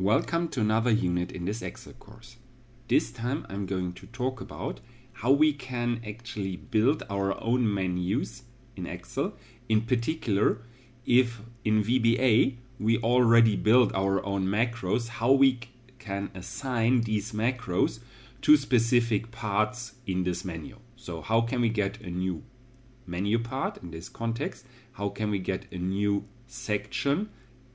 Welcome to another unit in this Excel course. This time I'm going to talk about how we can actually build our own menus in Excel. In particular, if in VBA we already build our own macros, how we can assign these macros to specific parts in this menu. So how can we get a new menu part in this context? How can we get a new section?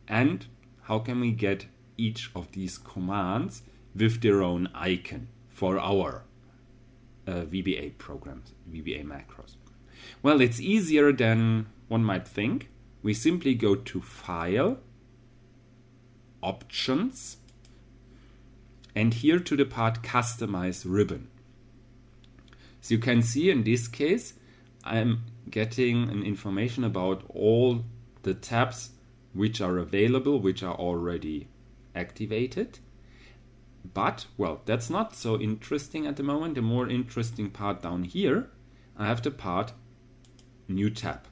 And how can we get each of these commands with their own icon for our uh, VBA programs, VBA macros. Well, it's easier than one might think. We simply go to File, Options, and here to the part Customize Ribbon. So you can see in this case, I'm getting an information about all the tabs which are available, which are already activated. But, well, that's not so interesting at the moment. The more interesting part down here, I have the part New tab.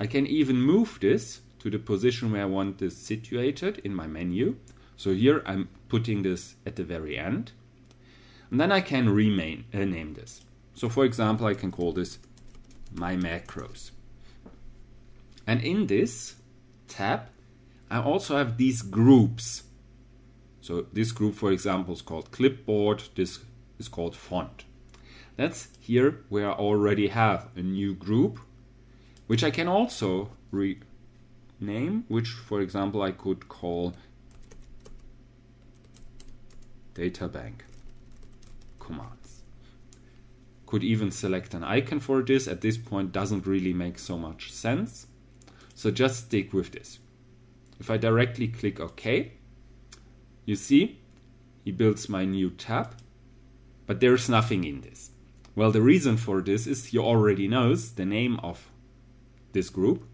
I can even move this to the position where I want this situated in my menu. So here I'm putting this at the very end. And then I can rename uh, name this. So for example, I can call this My Macros. And in this tab, I also have these groups. So this group, for example, is called clipboard. This is called font. That's here where I already have a new group, which I can also rename, which, for example, I could call data bank commands. Could even select an icon for this. At this point, doesn't really make so much sense. So just stick with this. If I directly click OK, you see he builds my new tab, but there's nothing in this. Well, the reason for this is he already knows the name of this group,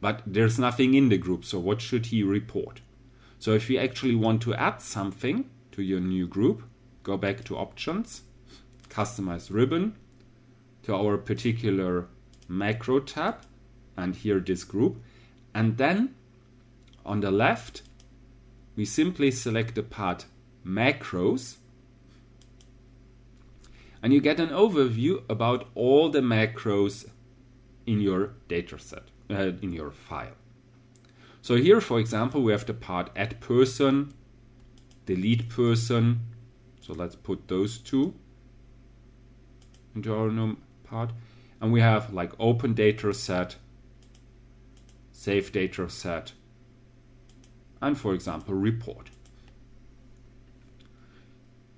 but there's nothing in the group, so what should he report? So if you actually want to add something to your new group, go back to Options, Customize Ribbon, to our particular macro tab, and here this group, and then on the left, we simply select the part macros and you get an overview about all the macros in your dataset, uh, in your file. So here, for example, we have the part add person, delete person. So let's put those two into our new part. And we have like open data set, save data set, and for example report.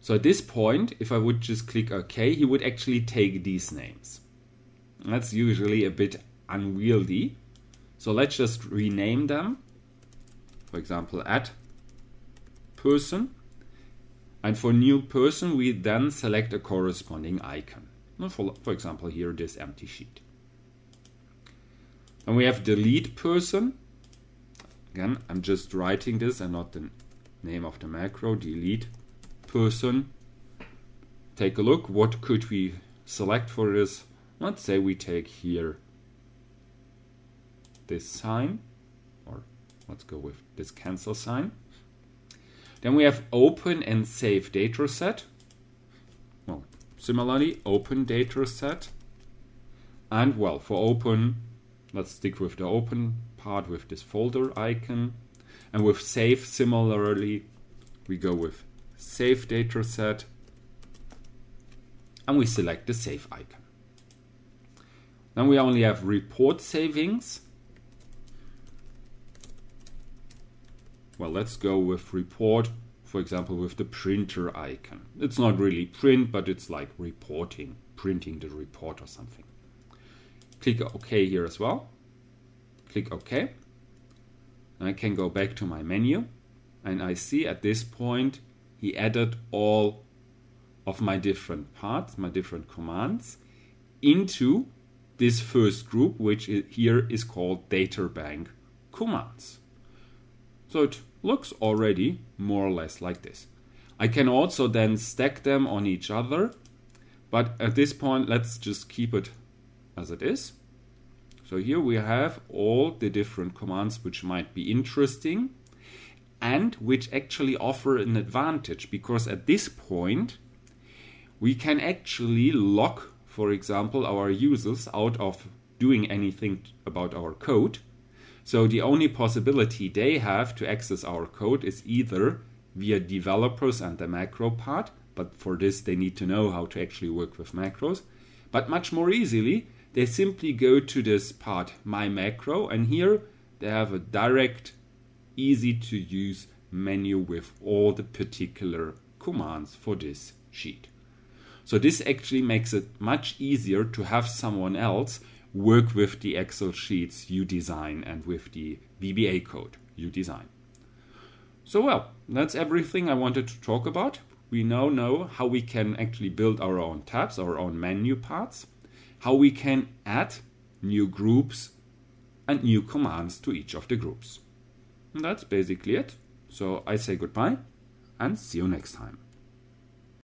So at this point, if I would just click OK, he would actually take these names. That's usually a bit unwieldy. So let's just rename them. For example, add person. And for new person, we then select a corresponding icon. For, for example, here this empty sheet. And we have delete person. Again, I'm just writing this and not the name of the macro, delete person. Take a look, what could we select for this? Let's say we take here this sign, or let's go with this cancel sign. Then we have open and save data set. Well, similarly, open data set. And well, for open, let's stick with the open part with this folder icon. And with save, similarly, we go with save data set and we select the save icon. Then we only have report savings. Well, let's go with report, for example, with the printer icon. It's not really print, but it's like reporting, printing the report or something. Click OK here as well click OK. I can go back to my menu and I see at this point he added all of my different parts, my different commands into this first group, which here is called data bank commands. So it looks already more or less like this. I can also then stack them on each other, but at this point, let's just keep it as it is. So here we have all the different commands which might be interesting. and which actually offer an advantage because at this point we can actually lock, for example, our users out of doing anything about our code. So the only possibility they have to access our code is either via developers and the macro part, but for this they need to know how to actually work with macros. But much more easily, they simply go to this part, my macro, and here they have a direct, easy to use menu with all the particular commands for this sheet. So this actually makes it much easier to have someone else work with the Excel sheets you design and with the VBA code you design. So well, that's everything I wanted to talk about. We now know how we can actually build our own tabs, our own menu parts, how we can add new groups and new commands to each of the groups. And that's basically it. So I say goodbye and see you next time.